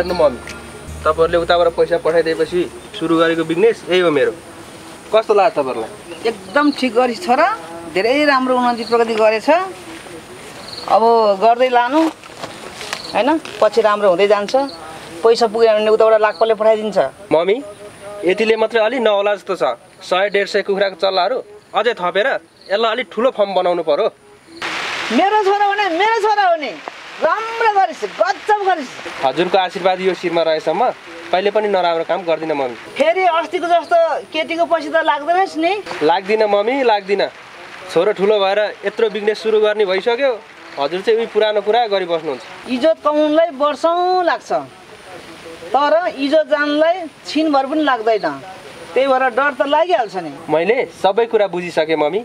हेर्नु मम्मी तपाईँहरूले उताबाट पैसा पठाइदिएपछि सुरु गरेको बिजनेस यही हो मेरो। कस्तो लाग्छ तपाईँहरूलाई? एकदम ठिक गरिस् छोरा धेरै राम्रो उन्नति प्रगति गरेछ। अब गर्दै लानु। होइन? पछि राम्रो हुँदै जान्छ। पैसा पुग्यो भने उताबाट लाखपाले पठाइदिन्छ। मम्मी यतिले मात्रै अलिक नहोला जस्तो छ। सय डेढ सय कुखुराको चल्लाहरू अझै थपेर यसलाई अलिक ठुलो फर्म बनाउनु पर्यो। मेरो छोरा हो नि मेरो छोरा हो नि राम्रो गरिस् गजब गरिस्। हजुरको आशीर्वाद यो शिरमा रहेसम्म। कहिले पनि नराम्रो काम गर्दिनँ मम्मी। फेरि अस्तिको जस्तो केटीको पछि त लाग्दैनस् नि। लाग्दिनँ मम्मी लाग्दिनँ। छोरो ठुलो भएर यत्रो बिजनेस सुरु गर्ने भइसक्यो। हजुर चाहिँ उही पुरानो कुरा गरिबस्नुहुन्छ। इज्जत कमाउनुलाई वर्षौँ लाग्छ। तर इज्जत जानलाई छिनभर पनि लाग्दैन। त्यही भएर डर त लागिहाल्छ नि। मैले सबै कुरा बुझिसकेँ मम्मी।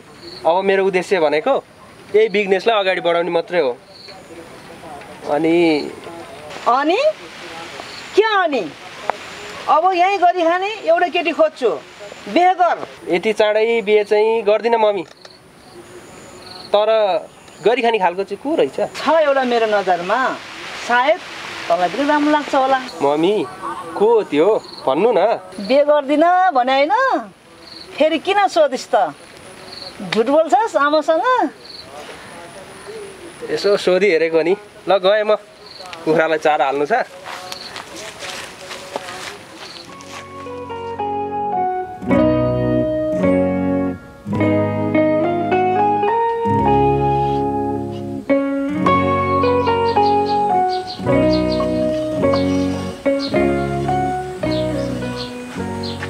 अब मेरो उद्देश्य भनेको यही बिजनेसलाई अगाडि बढाउने मात्रै हो। अनि अनि? के अनि? अब यहीँ गरी खाने एउटा केटी खोज्छु। बिहे गर। यति चाँडै बिहे चाहिँ गर्दिनँ मम्मी। तर गरी खाने खालको चाहिँ को रहेछ? छ एउटा मेरो नजरमा। सायद तँलाई पनि राम्रो लाग्छ होला। मम्मी को हो त्यो? भन्नु न। बिहे गर्दिनँ भने होइन। फेरि किन सोधिस् त? झुट बोल्छस् आमासँग? यसो सोधि हेरेको नि। ल गएँ म। कुखुरालाई चारो हाल्नु छ।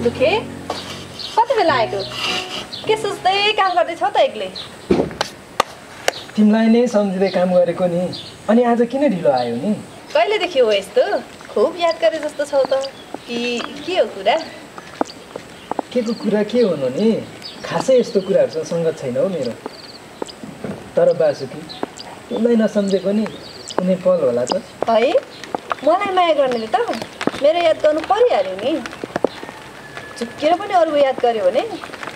दुखे? कति बेला आएको? के सोच्दै काम गर्दैछौ त एक्लै? तिमीलाई नै सम्झिँदै काम गरेको नि। अनि आज किन ढिलो आयो नि? कहिलेदेखि हो यस्तो? खुब याद गरे जस्तो छौ त। कि के हो कुरा? के को कुरा के हुनु नि? खासै यस्तो कुराहरूसँग सङ्गत छैन हौ मेरो। तर बासुकी तिमीलाई नसम्झेको नि कुनै पल होला त। है? मलाई माया गर्नेले त? मेरो याद गर्नु परिहाल्यो नि। झुक्केर पनि अरूको याद गर्यो भने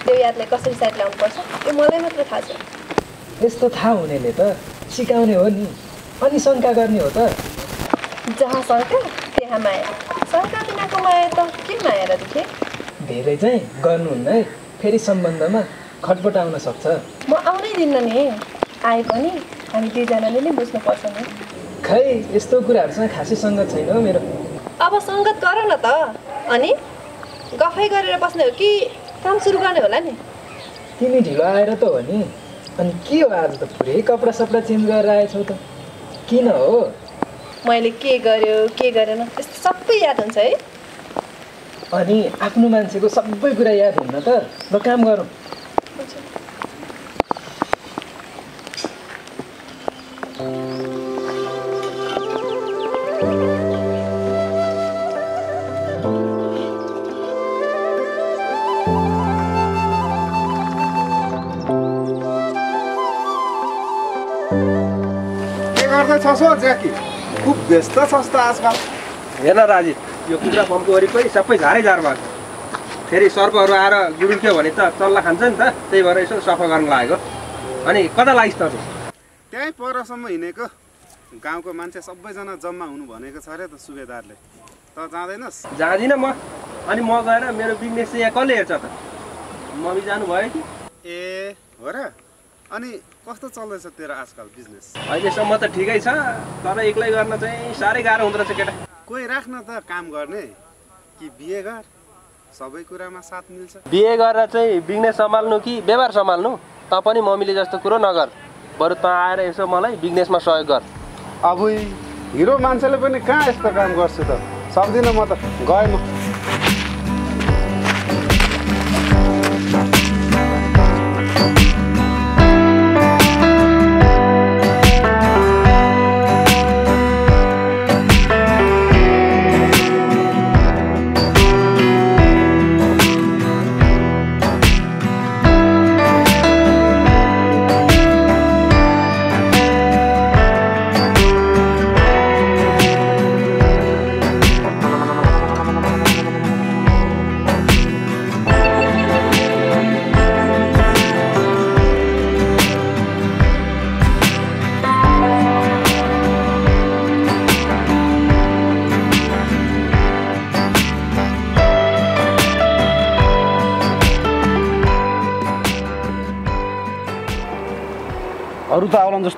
त्यो यादलाई कसरी साइड ल्याउनुपर्छ त्यो मलाई मात्र थाहा छ। यस्तो थाहा हुनेले त सिकाउने हो नि। अनि शङ्का गर्ने हो त। जहाँ शङ्का त्यहाँ माया। शङ्का बिनाको माया त के माया र दुखे? धेरै चाहिँ गर्नुहुन्न है। फेरि सम्बन्धमा खटपट आउन सक्छ। म आउनै दिन्न नि। आए पनि हामी दुईजनाले नै बुझ्नुपर्छ नि। खै यस्तो कुराहरूसँग खासै सङ्गत छैन हौ मेरो। अब सङ्गत गर न त। अनि गफै गरेर बस्ने हो कि काम सुरु गर्ने होला नि? तिमी ढिलो आएर त हो नि। अनि के हो आज त? पुरै कपडा सपडा चेन्ज गरेर आएछौ त। किन हो? मैले के गर्यो के गरेन यस्तो सबै याद हुन्छ है। अनि आफ्नो मान्छेको सबै कुरा याद हुन्न त। ल काम गरौँ। गर्दैछस् हौ ज्याकी। खुब व्यस्त छस् त आजकल हेर राजीव यो कुखुरा फर्मको वरिपरि सबै झारै झार भएको। फेरि सर्पहरू आएर गुडुल्क्यो भने त चल्ला खान्छ नि त त्यही भएर यसो सफा गर्न लागेको। अनि कता लागिस् त तँ? त्यहीँ परसम्म हिँडेको। गाउँको मान्छे सबैजना जम्मा हुनु भनेको छ अरे त सुबेदारले। त जाँदैनस्? जाँदिनँ म। अनि म गएर मेरो बिजनेस चाहिँ यहाँ कसले हेर्छ त? मम्मी जानुभयो कि? ए हो र। अनि कस्तो चल्दैछ तेरो आजकल बिजनेस अहिलेसम्म त ठिकै छ तर एक्लै गर्न चाहिँ साह्रै गाह्रो हुँदो रहेछ केटा। कोही राख्न त काम गर्ने? कि बिहे गर सबै कुरामा साथ मिल्छ? बिहे गरेर चाहिँ बिजनेस सम्हाल्नु कि व्यवहार सम्हाल्नु? त पनि मम्मीले जस्तो कुरो नगर। बरु तँ आएर यसो मलाई बिजनेसमा सहयोग गर। अब हिरो मान्छेले पनि कहाँ यस्तो काम गर्छु त? सक्दिनँ म त। गएँ म।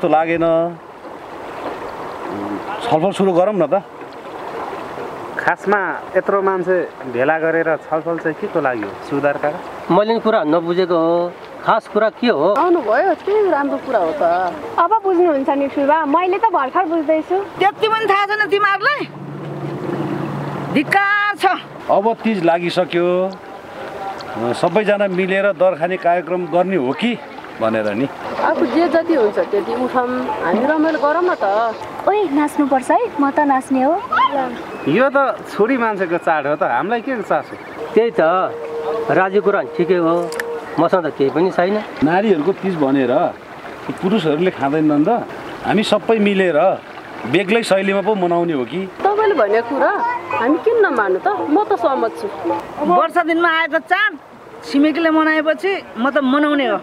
जस्तो लागेन। छलफल सुरु गरौँ न त। खासमा यत्रो मान्छे भेला गरेर छलफल चाहिँ के को लागि हो? सुधार काका मैले नि कुरा नबुझेको हो। खास कुरा के हो? आउनुभयो त्यही राम्रो कुरा हो त। अब बुझ्नुहुन्छ नि सुबा मैले त भर्खर बुझ्दैछु। त्यति पनि थाहा छैन तिमीहरूलाई? धिक्कार छ। अब तिज लागिसक्यो। सबैजना मिलेर दर खाने कार्यक्रम गर्ने हो कि? भनेर नि? आफू जे जति हुन्छ त्यति उठाउँ हामी रमाइलो गरौँ न त। ओइ नाच्नुपर्छ है। म त नाच्ने हो। यो त छोरी मान्छेको चाड हो त। हामीलाई के चासो? त्यही त। राजु कुरा ठिकै हो। मसँग त केही पनि छैन। नारीहरूको तिज भनेर पुरुषहरूले खाँदैनन् त। हामी सबै मिलेर बेग्लै शैलीमा पो मनाउने हो कि? तपाईँले भनेको कुरा हामी किन नमान्नु त? म त सहमत छु। वर्ष दिनमा आएको चाड। छिमेकीले मनाएपछि म त मनाउने हो।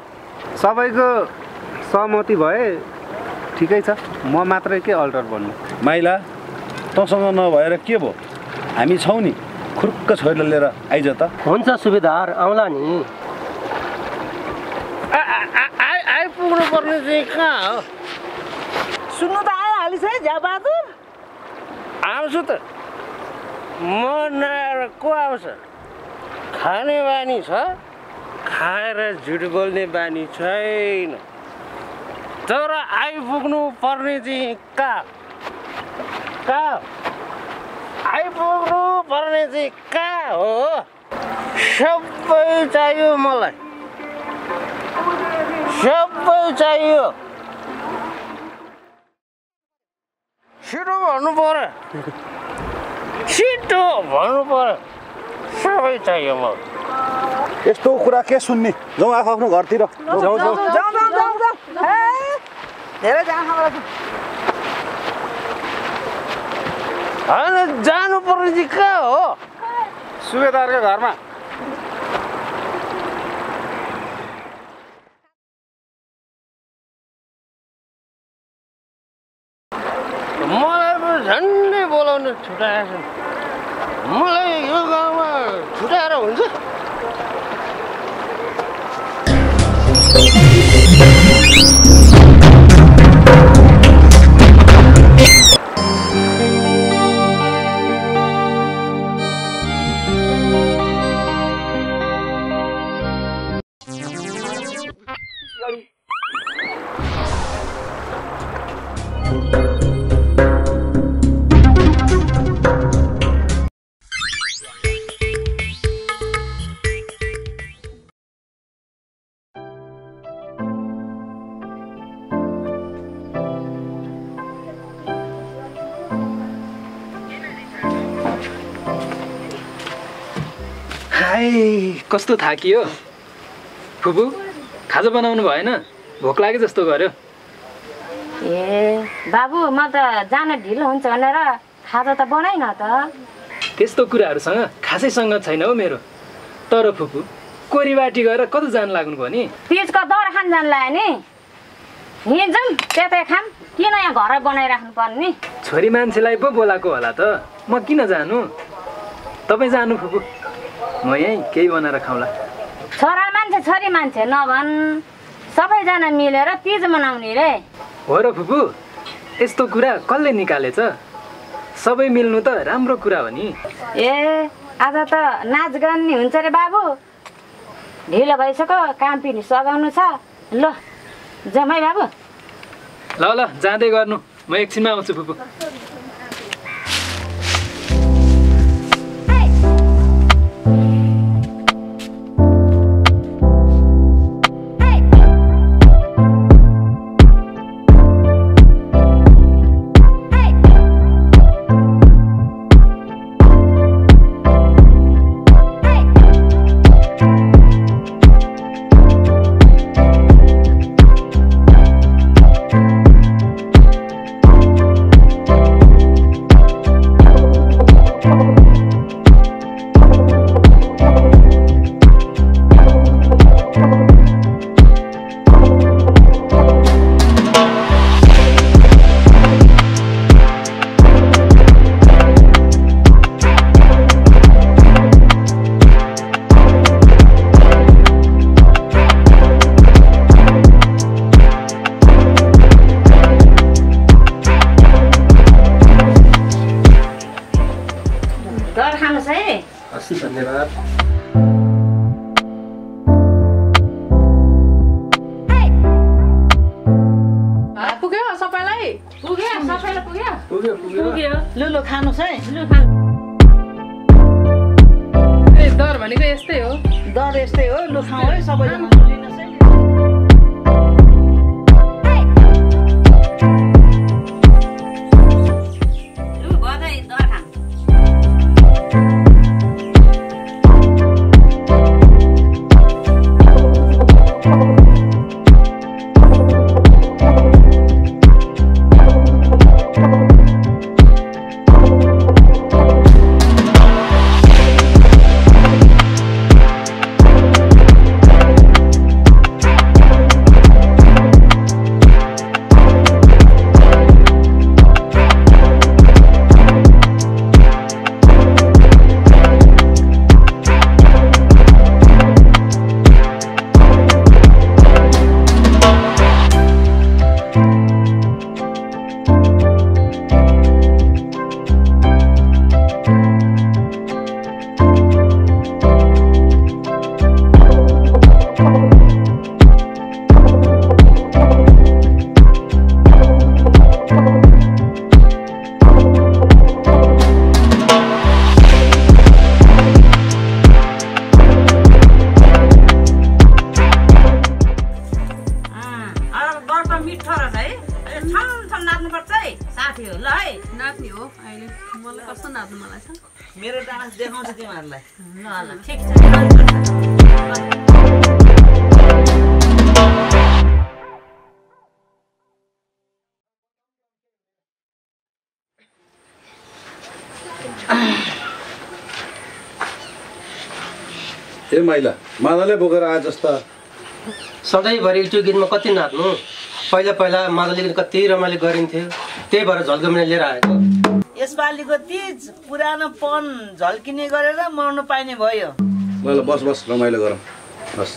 सबैको सहमति भए ठिकै छ। म मात्रै के अल्टर भन्नु माइला तँसँग नभएर के भयो? हामी छौँ नि। खुर्क छोरीलाई लिएर आइज त। हुन्छ सुविधार। आउँला नि। आइपुग्नु पर्ने चाहिँ कहाँ हो? सुन्नु त आइहालिस है झ्याबहादुर आउँछु त। म नआएर को आउँछ? खाने बानी छ? खाएर झुट बोल्ने बानी छैन। तर आइपुग्नु पर्ने चाहिँ कहाँ कहाँ आइपुग्नु पर्ने चाहिँ कहाँ हो? सबै चाहियो मलाई। सबै चाहियो। छिटो भन्नु पर्यो। छिटो भन्नु पर्यो। सबै चाहियो मलाई। यस्तो कुरा के सुन्ने? जाउँ आफू आफ्नो घरतिर। जानु होइन जानु पर्ने चाहिँ कहाँ हो? सुबेदारको घरमा। मलाई झन्डै बोलाउनु छुट्याएको छ कस्तो थाकियो? फुपू खाजा बनाउनु भएन? भोक लाग्यो जस्तो गर्यो। ए बाबु म त जान ढिलो हुन्छ भनेर खाजा त बनाइन त। त्यस्तो कुराहरूसँग खासै सङ्गत छैन हौ मेरो। तर फुपू कोरीबाटी गएर कता जानु लाग्नु भयो नि? तिजको दर खान जान लाग्यो नि। हिँड्छौँ त्यतै खाम। किन यहाँ घर बनाइराख्नु पर्ने छोरी मान्छेलाई पो बोलाएको होला त। म किन जानु? तपाईँ जानु फुपू। म यहीँ केही बनाएर खाउँला। छोरा मान्छे छोरी मान्छे नभन् सबैजना मिलेर तिज मनाउने रे। हो र फुपू यस्तो कुरा कसले निकालेछ? सबै मिल्नु त राम्रो कुरा हो नि। ए आज त नाचगान नि हुन्छ रे बाबु। ढिलो भइसक्यो काम पनि सघाउनु छ। ल जमाइ बाबु। ल ल जाँदै गर्नु। म एकछिनमा आउँछु फुपू। लु लु खानुहोस् है। लु खा। ए दर भनेको यस्तै हो। दर यस्तै हो लु खाऊ है सबैजना। कस्तो नाच्नु मलाई छ। मेरो डान्स देखाउँछु तिमीहरूलाई। ल ल ठिक छ। ए माइला मादलले बोकेर आए जस्ता। सधैँभरि त्यो गीतमा कति नाच्नु? पहिला पहिला मादली गीत कति रमाइलो गरिन्थ्यो त्यही भएर झल्कमिने लिएर आएको। यसपालिको तिज पुरानो पन झल्किने गरेर मर्नु पाइने भयो। ल बस बस रमाइलो गरौँ। बस।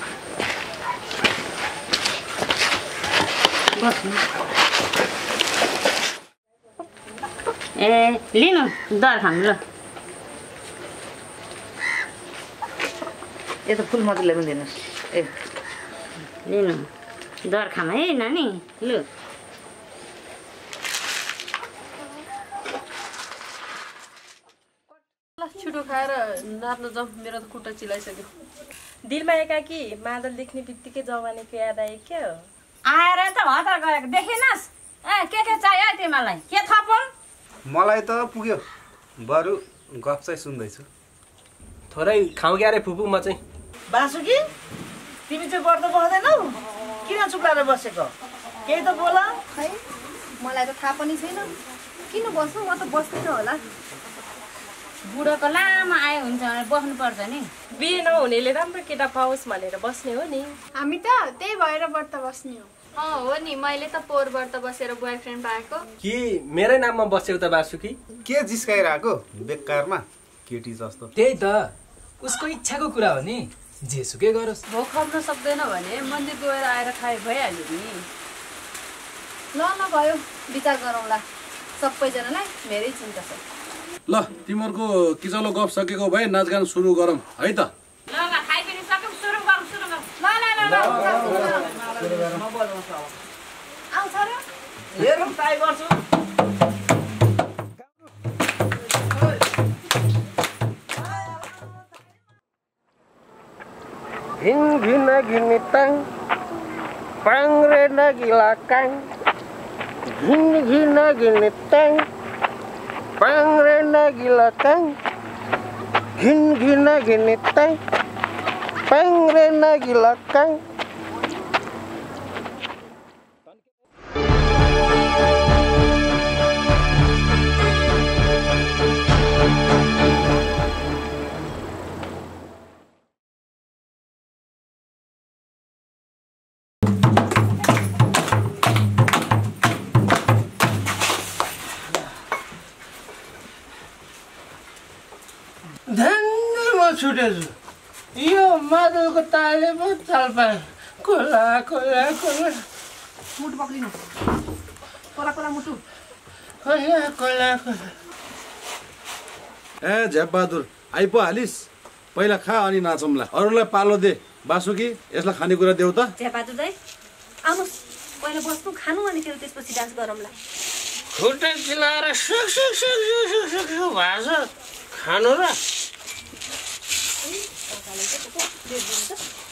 ए लिनु दर खानु ल। यता फुल मजुरले पनि दिनुहोस्। ए। लिनु। दर खानु है नानी लु ल छिटो खाएर नाच्न जाउँ मेरो त खुट्टा चिलाइसक्यो। दिलमा एकाकी मादल देख्ने बित्तिकै जवानीको याद आयो क्या आएर त हतार गएको। देखिनस् ए के के चाहियो है तिमीलाई के थपौँ मलाई त पुग्यो। बरु गफ चाहिँ सुन्दैछु। थोरै खाउँ क्यारे फुपू म चाहिँ। बासुकी तिमी चाहिँ गर्दा बस्दैनौ किन चुक्राएर बसेको? केही त बोल। खै मलाई त थाहा पनि छैन। किन बस्नु? म त बस्दिनँ होला। बुढोको लामो आयो हुन्छ भने बस्नुपर्छ नि। बिहे नहुनेले राम्रो केटा पाओस् भनेर बस्ने हो नि। हामी त त्यही भएर व्रत बस्ने हो। अँ हो नि। मैले त पोहोर व्रत बसेर बोय फ्रेन्ड पाएको। कि मेरै नाममा बसेको त बासुकी के जिस्काइरहेको? बेकारमा? केटी जस्तो। त्यही त। उसको इच्छाको कुरा हो नि। जेसुकै गरोस्। भोक खप्न सक्दैन भने मन्दिर गएर आएर खाए भइहाल्यो नि। ल ल भयो। विचार गरौँला। सबैजनालाई मेरै चिन्ता छ। ल तिमीहरूको किचलो गफ सकेको भए नाचगान सुरु गरौँ। है त? ल ल खाइपिनी सक्यौँ सुरु गरौँ सुरु गरौँ। ल ल ल आउँछ र हेरौँ ट्राई गर्छु घिन घिन घिन ताङ पाङ्रे छुटेछु यो मादलको तालले पो चाल पाएँ खोला खोला खोला मुटु पक्रिनु कोला कोला मुटु खोला खोला खोला ए झ्यापबहादुर आइपो हालिस् पहिला खा अनि नाचौँला अरूलाई पालो दे बासुकी यसलाई खानेकुरा देऊ त झ्यापाजु दाइ आउनुहोस् पहिला बस्नु खानु अनि फेरि त्यसपछि डान्स गरौँला खुट्टा चिलाएर सुक सुक सुक सुक सुक सुक सुक भएको छ खानु र अहिले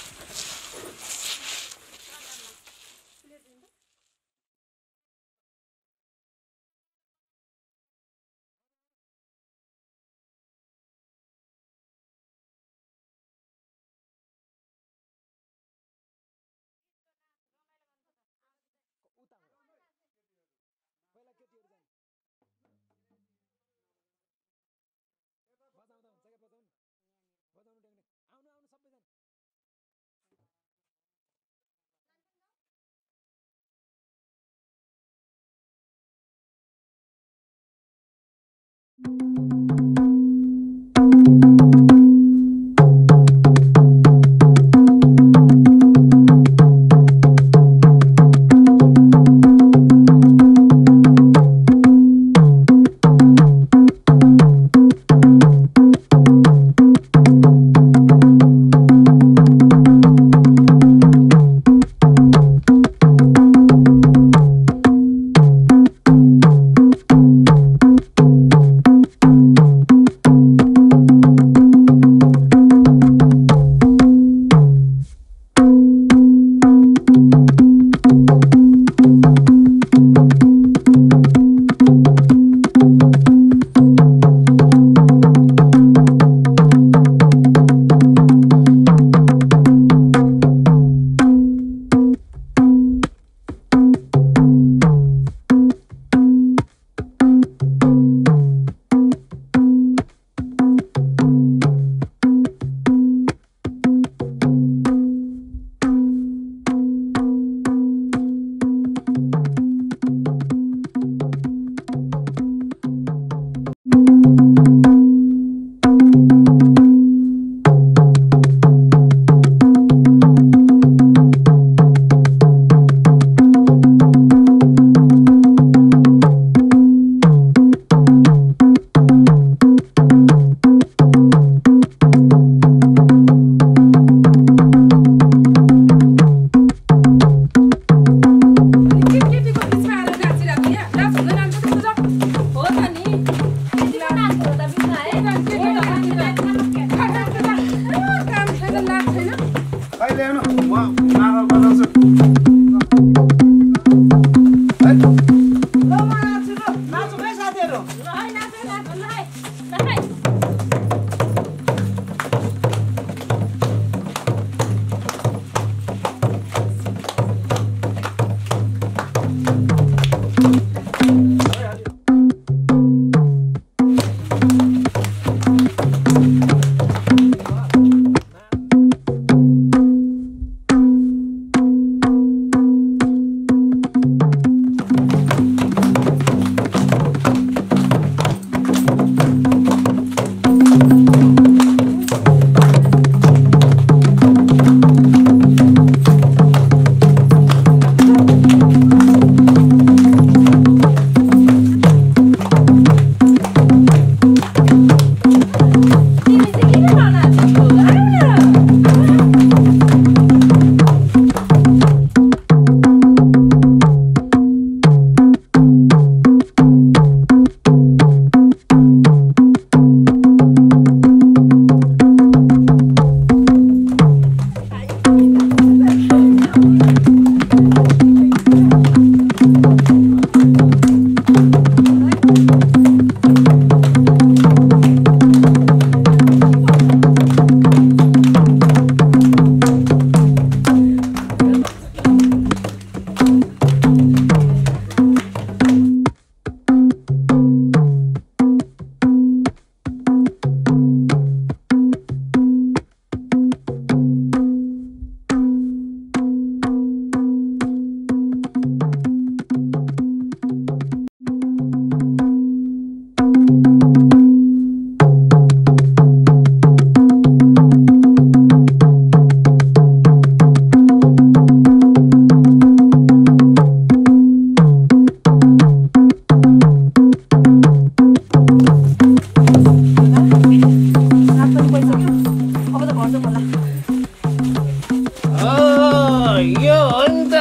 यो हो नि त।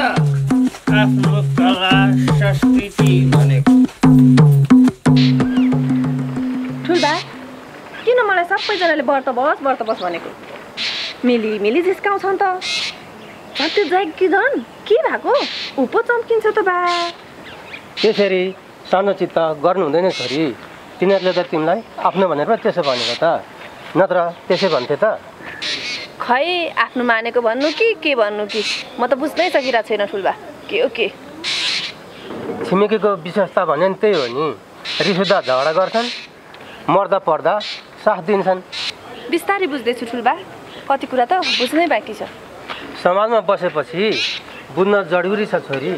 आफ्नो कला संस्कृति भनेको। ठुल्बा किन मलाई सबैजनाले व्रत बस व्रत बस भनेको? मिली मिली जिस्काउँछ नि त। त्यो ज्याकी झन् के भएको? ऊ चम्किन्छ त बा। त्यसरी सानो चित्त गर्नु हुँदैन छोरी। तिनीहरूले त तिमीलाई आफ्नो भनेर त्यसो भनेको त। नत्र त्यसै भन्थे त। खै आफ्नो मानेको भन्नु कि के भन्नु कि? म त बुझ्नै सकिरहेको छैन ठुल्बा। के हो के? छिमेकीको विशेषता भन्यो नि त्यही हो नि। रिस उठ्दा झगडा गर्छन् मर्दा पर्दा साथ दिन्छन्। बिस्तारै बुझ्दैछु ठुल्बा। कति कुरा त बुझ्नै बाँकी छ। समाजमा बसेपछि बुझ्न जरुरी छ छोरी।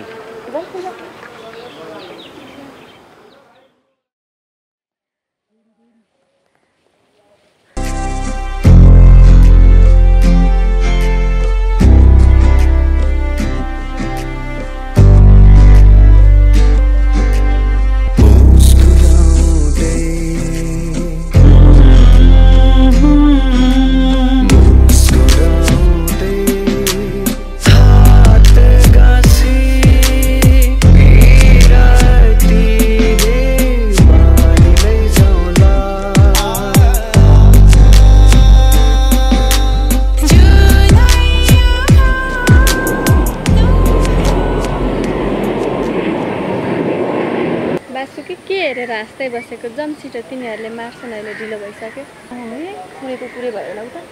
छिटो तिनीहरूले मार्छन् अहिले ढिलो भइसक्यो। कुरेको कुरे भयो होला उता।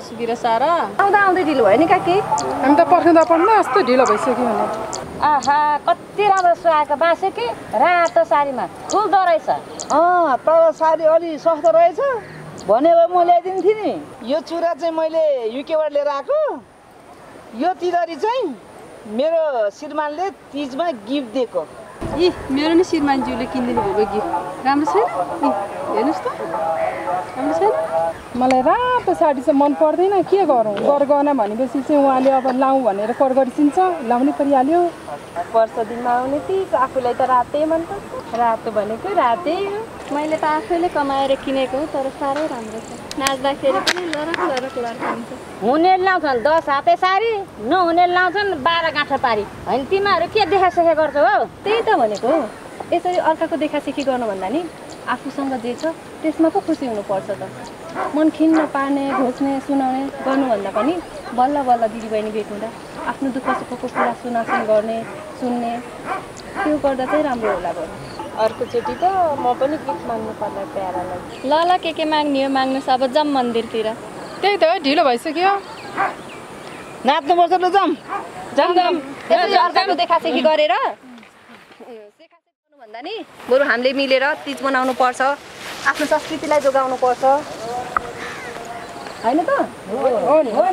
ढिला हो बासुकी र सारा आउँदा आउँदै ढिलो भयो नि काकी? हामी त पर्खिँदा पर्खिँदा यस्तो ढिलो भइसक्यो भने आहा कति राम्रो सुहाएको बाँसे कि? रातो साडीमा फुल्दो रहेछ। अँ तर साडी अलि सस्तो रहेछ। भने भए म ल्याइदिन्थेँ नि। यो चुरा चाहिँ मैले युकेबाट लिएर आएको। यो तिलहरी चाहिँ मेरो श्रीमानले तिजमा गिफ्ट दिएको। इ मेरो नि श्रीमानज्यूले किनिदिनु भएको गिफ्ट राम्रो छैन हेर्नुहोस् त राम्रो छैन मलाई रातो साडी चाहिँ मन पर्दैन के गरौँ गरगहना भनेपछि चाहिँ उहाँले अब लाउँ भनेर कर गरिसिन्छ लाउनै परिहाल्यो वर्ष दिनमा आउने तिज आफूलाई त रातै मनपर्छ रातो भनेको रातै हो मैले त आफैले कमाएर किनेको हो तर साह्रै राम्रो छ। नाच्दाखेरि पनि लरक लरक लर्क हुन्छ हुनेले लाउँछन् दस हाते साडी नहुनेले लाउँछन् बाह्र गाँठा पारी। होइन तिमीहरू के देखासेखा गर्छौ हौ? त्यही त भनेको यसरी अर्काको देखासेखी गर्नुभन्दा नि आफूसँग जे छ त्यसमा पो खुसी हुनुपर्छ त। मन खिन्न पार्ने घोच्ने सुनाउने गर्नुभन्दा पनि बल्ल बल्ल दिदीबहिनी भेट हुँदा आफ्नो दुःख सुखको कुरा सुनासुन गर्ने सुन्ने त्यो गर्दा चाहिँ राम्रो होला बरु। अर्कोचोटि त म पनि गीत माग्नु पर्ला प्यारालाई। ल ल के के माग्ने हो? माग्नुहोस् अब जाऊँ मन्दिरतिर। त्यही त ढिलो भइसक्यो। नाच्नुपर्छ ल जाउँ जाम जाम। यसरी अर्काको देखासेखी गरेर। भन्दा नि बरु हामीले मिलेर तिज मनाउनु पर्छ। आफ्नो संस्कृतिलाई जोगाउनु पर्छ। होइन त? हो नि हो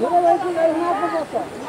मन्दिर त मेरा पनि लाग्छ है ढिलो भइसक्यो ढिलो भइसक्यो नाच्नुपर्छ